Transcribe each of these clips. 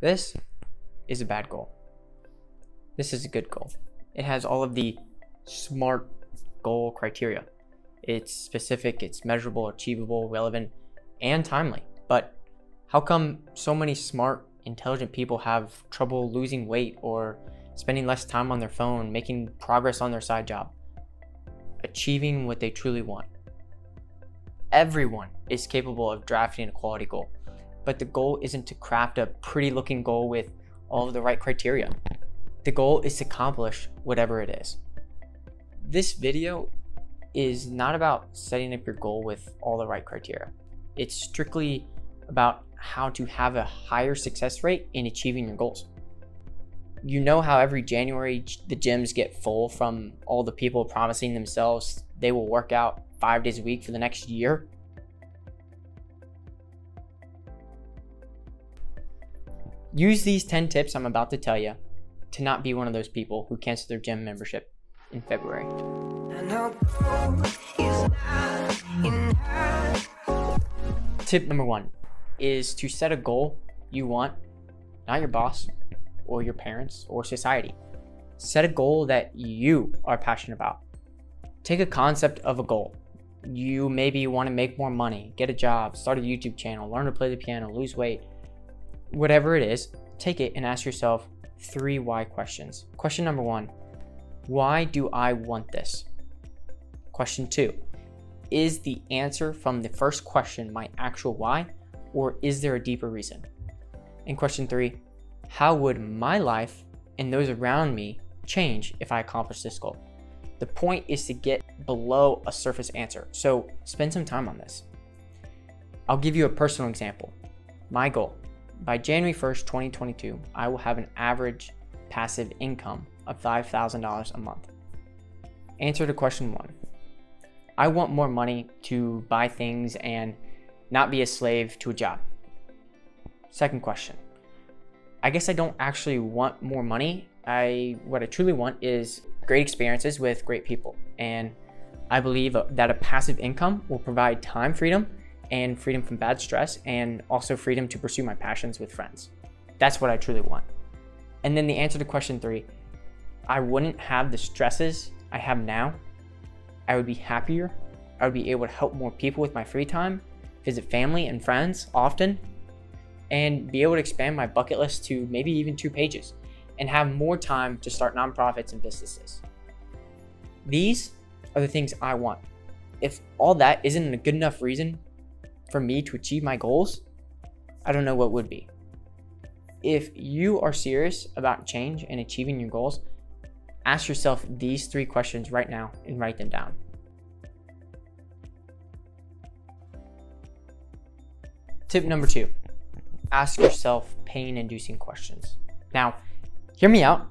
This is a bad goal. This is a good goal. It has all of the SMART goal criteria. It's specific, it's measurable, achievable, relevant, and timely. But how come so many smart, intelligent people have trouble losing weight or spending less time on their phone, making progress on their side job, achieving what they truly want? Everyone is capable of drafting a quality goal, but the goal isn't to craft a pretty looking goal with all of the right criteria. The goal is to accomplish whatever it is. This video is not about setting up your goal with all the right criteria. It's strictly about how to have a higher success rate in achieving your goals. You know how every January the gyms get full from all the people promising themselves they will work out five days a week for the next year? Use these 10 tips I'm about to tell you to not be one of those people who cancel their gym membership in February. Tip number one is to set a goal you want, not your boss or your parents or society. Set a goal that you are passionate about. Take a concept of a goal. You maybe want to make more money, get a job, start a YouTube channel, learn to play the piano, lose weight, whatever it is, take it and ask yourself three why questions. Question number one Why do I want this? Question two is the answer from the first question my actual why, or is there a deeper reason? And question three, how would my life and those around me change if I accomplish this goal? The point is to get below a surface answer. So spend some time on this. I'll give you a personal example. My goal by January 1st, 2022, I will have an average passive income of $5,000 a month. Answer to question one I want more money to buy things and not be a slave to a job. Second question. I guess I don't actually want more money. I what I truly want is great experiences with great people. And I believe that a passive income will provide time freedom and freedom from bad stress and also freedom to pursue my passions with friends. That's what I truly want. And then the answer to question 3, I wouldn't have the stresses I have now I would be happier. I would be able to help more people with my free time, visit family and friends often, and be able to expand my bucket list to maybe even two pages and have more time to start nonprofits and businesses. These are the things I want. If all that isn't a good enough reason for me to achieve my goals, I don't know what would be. If you are serious about change and achieving your goals, Ask yourself these three questions right now and write them down. Tip number two ask yourself pain inducing questions. Now, hear me out.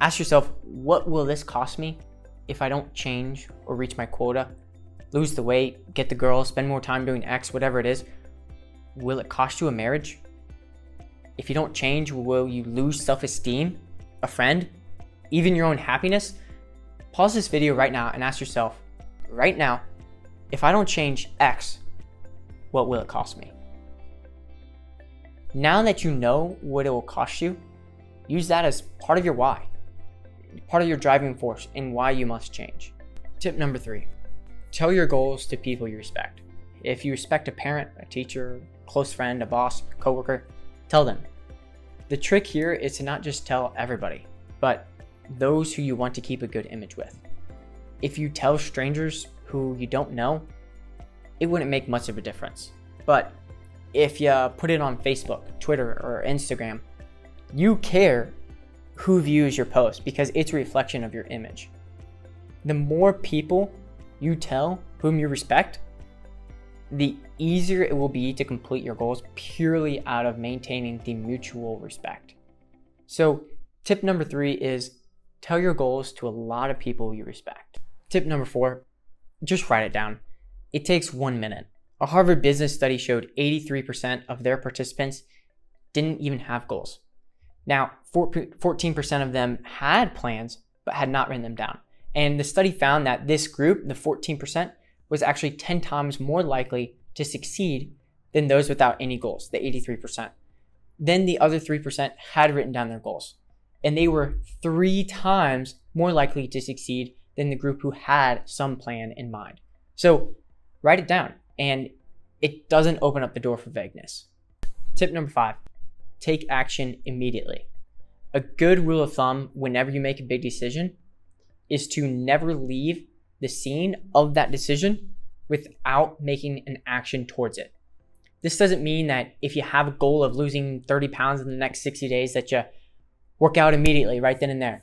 Ask yourself, what will this cost me if I don't change or reach my quota? Lose the weight, get the girl, spend more time doing X, whatever it is. Will it cost you a marriage? If you don't change, will you lose self esteem, a friend, even your own happiness, pause this video right now and ask yourself, right now, if I don't change X, what will it cost me? Now that you know what it will cost you, use that as part of your why, part of your driving force in why you must change. Tip number three, tell your goals to people you respect. If you respect a parent, a teacher, close friend, a boss, coworker, tell them. The trick here is to not just tell everybody, but those who you want to keep a good image with. If you tell strangers who you don't know, it wouldn't make much of a difference. But if you put it on Facebook, Twitter, or Instagram, you care who views your post because it's a reflection of your image. The more people you tell whom you respect, the easier it will be to complete your goals purely out of maintaining the mutual respect. So, tip number three is Tell your goals to a lot of people you respect. Tip number four just write it down. It takes one minute. A Harvard business study showed 83% of their participants didn't even have goals. Now, 14% of them had plans, but had not written them down. And the study found that this group, the 14%, was actually 10 times more likely to succeed than those without any goals, the 83%. then the other 3% had written down their goals. And they were three times more likely to succeed than the group who had some plan in mind. So write it down, and it doesn't open up the door for vagueness. Tip number five take action immediately. A good rule of thumb whenever you make a big decision is to never leave the scene of that decision without making an action towards it. This doesn't mean that if you have a goal of losing 30 pounds in the next 60 days that you work out immediately right then and there.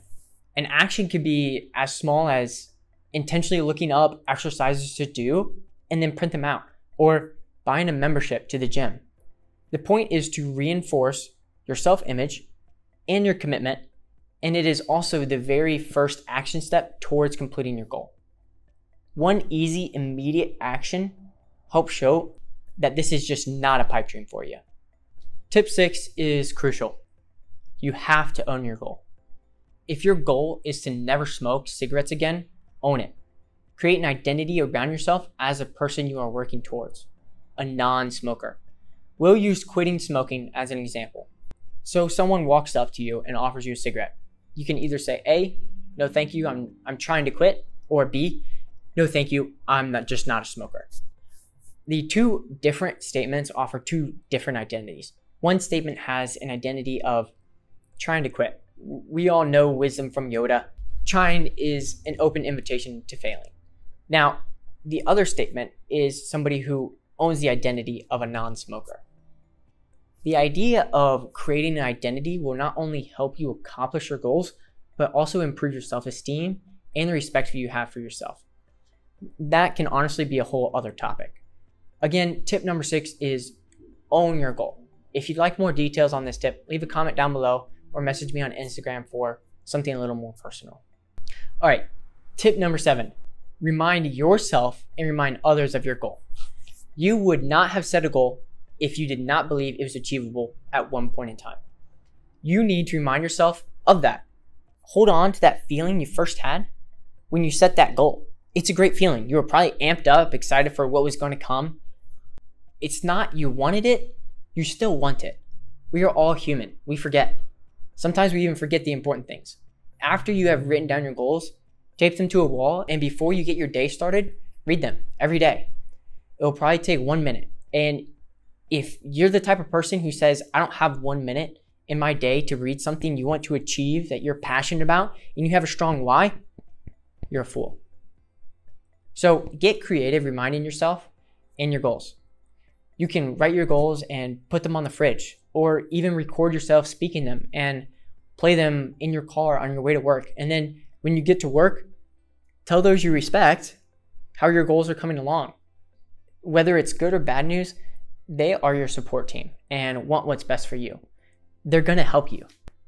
An action could be as small as intentionally looking up exercises to do and then print them out or buying a membership to the gym. The point is to reinforce your self image and your commitment, and it is also the very first action step towards completing your goal. One easy, immediate action helps show that this is just not a pipe dream for you. Tip six is crucial. You have to own your goal. If your goal is to never smoke cigarettes again, own it. Create an identity around yourself as a person you are working towards, a non smoker. We'll use quitting smoking as an example. So, someone walks up to you and offers you a cigarette. You can either say, A, no thank you, I'm, I'm trying to quit, or B, no thank you, I'm not, just not a smoker. The two different statements offer two different identities. One statement has an identity of trying to quit. We all know wisdom from Yoda. Trying is an open invitation to failing. Now, the other statement is somebody who owns the identity of a non smoker. The idea of creating an identity will not only help you accomplish your goals, but also improve your self esteem and the respect you have for yourself. That can honestly be a whole other topic. Again, tip number six is own your goal. If you'd like more details on this tip, leave a comment down below or message me on Instagram for something a little more personal. All right, tip number seven remind yourself and remind others of your goal. You would not have set a goal if you did not believe it was achievable at one point in time. You need to remind yourself of that. Hold on to that feeling you first had when you set that goal. It's a great feeling. You were probably amped up, excited for what was going to come, it's not you wanted it, you still want it. We are all human. We forget. Sometimes we even forget the important things. After you have written down your goals, tape them to a wall, and before you get your day started, read them every day. It'll probably take one minute. And if you're the type of person who says, I don't have one minute in my day to read something you want to achieve that you're passionate about, and you have a strong why, you're a fool. So get creative reminding yourself and your goals you can write your goals and put them on the fridge or even record yourself speaking them and play them in your car on your way to work. And then when you get to work, tell those you respect how your goals are coming along. Whether it's good or bad news, they are your support team and want what's best for you. They're going to help you.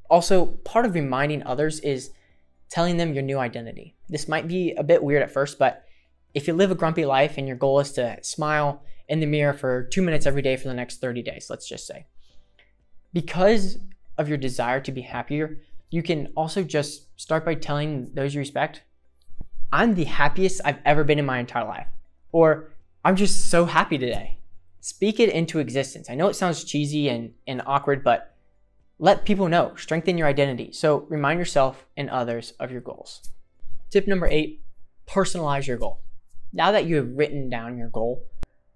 Also, part of reminding others is telling them your new identity. This might be a bit weird at first, but if you live a grumpy life and your goal is to smile in the mirror for two minutes every day for the next 30 days, let's just say. Because of your desire to be happier, you can also just start by telling those you respect, I'm the happiest I've ever been in my entire life. Or I'm just so happy today. Speak it into existence. I know it sounds cheesy and, and awkward, but let people know. Strengthen your identity. So remind yourself and others of your goals. Tip number eight personalize your goal. Now that you have written down your goal,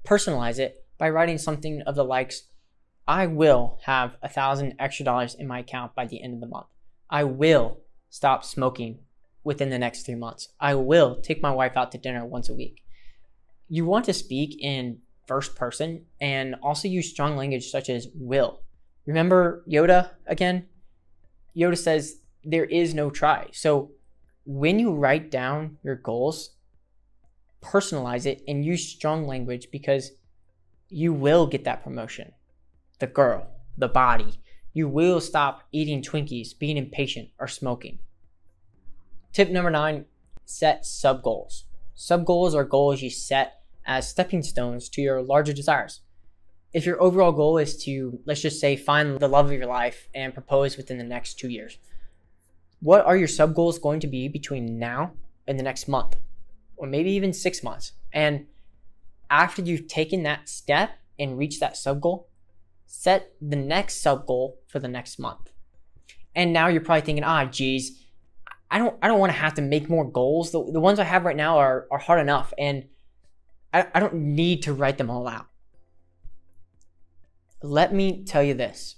personalize it by writing something of the likes I will have a thousand extra dollars in my account by the end of the month. I will stop smoking within the next three months. I will take my wife out to dinner once a week. You want to speak in first person and also use strong language such as will. Remember Yoda again? Yoda says there is no try. So when you write down your goals, personalize it and use strong language because you will get that promotion. The girl, the body. You will stop eating Twinkies, being impatient, or smoking. Tip number nine set sub goals. Sub goals are goals you set as stepping stones to your larger desires. If your overall goal is to, let's just say, find the love of your life and propose within the next two years, what are your sub goals going to be between now and the next month? or maybe even six months. And after you've taken that step and reached that sub goal, set the next sub goal for the next month. And now you're probably thinking, ah, geez, I don't I don't want to have to make more goals. The, the ones I have right now are, are hard enough and I, I don't need to write them all out. Let me tell you this.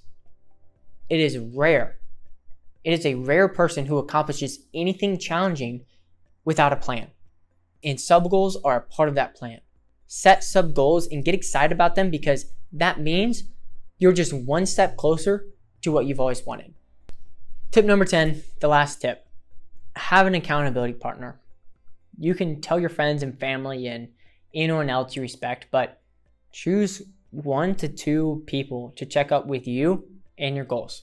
It is rare. It is a rare person who accomplishes anything challenging without a plan. And sub goals are a part of that plan. Set sub goals and get excited about them because that means you're just one step closer to what you've always wanted. Tip number 10, the last tip have an accountability partner. You can tell your friends and family and anyone else you respect, but choose one to two people to check up with you and your goals.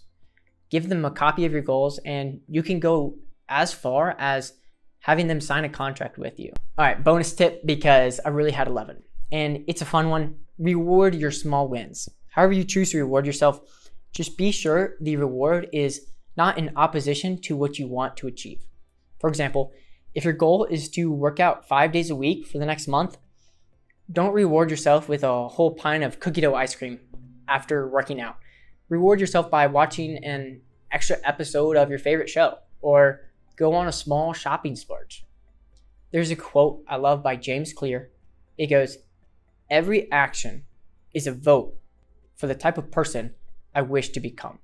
Give them a copy of your goals, and you can go as far as having them sign a contract with you. All right, bonus tip because I really had 11, and it's a fun one. Reward your small wins. However, you choose to reward yourself, just be sure the reward is not in opposition to what you want to achieve. For example, if your goal is to work out five days a week for the next month, don't reward yourself with a whole pint of cookie dough ice cream after working out. Reward yourself by watching an extra episode of your favorite show or go on a small shopping splurge. There's a quote I love by James Clear. It goes, Every action is a vote for the type of person I wish to become.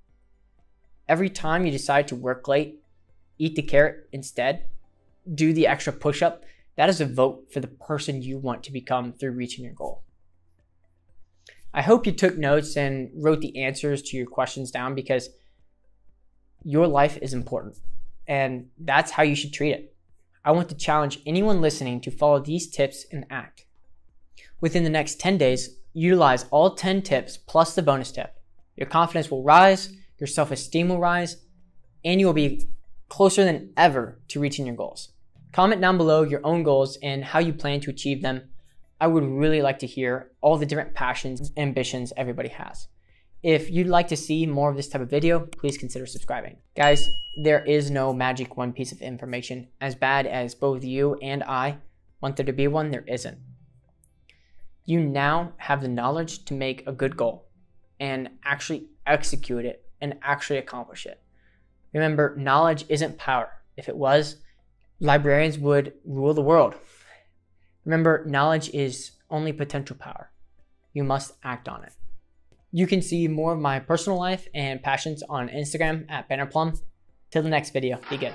Every time you decide to work late, eat the carrot instead, do the extra push up, that is a vote for the person you want to become through reaching your goal. I hope you took notes and wrote the answers to your questions down because your life is important and that's how you should treat it. I want to challenge anyone listening to follow these tips and act. Within the next 10 days, utilize all 10 tips plus the bonus tip. Your confidence will rise, your self esteem will rise, and you will be closer than ever to reaching your goals. Comment down below your own goals and how you plan to achieve them. I would really like to hear all the different passions, ambitions everybody has. If you'd like to see more of this type of video, please consider subscribing. Guys, there is no magic one piece of information. As bad as both you and I want there to be one, there isn't. You now have the knowledge to make a good goal and actually execute it and actually accomplish it. Remember, knowledge isn't power. If it was, librarians would rule the world. Remember, knowledge is only potential power. You must act on it. You can see more of my personal life and passions on Instagram at BannerPlumb. Till the next video, be good.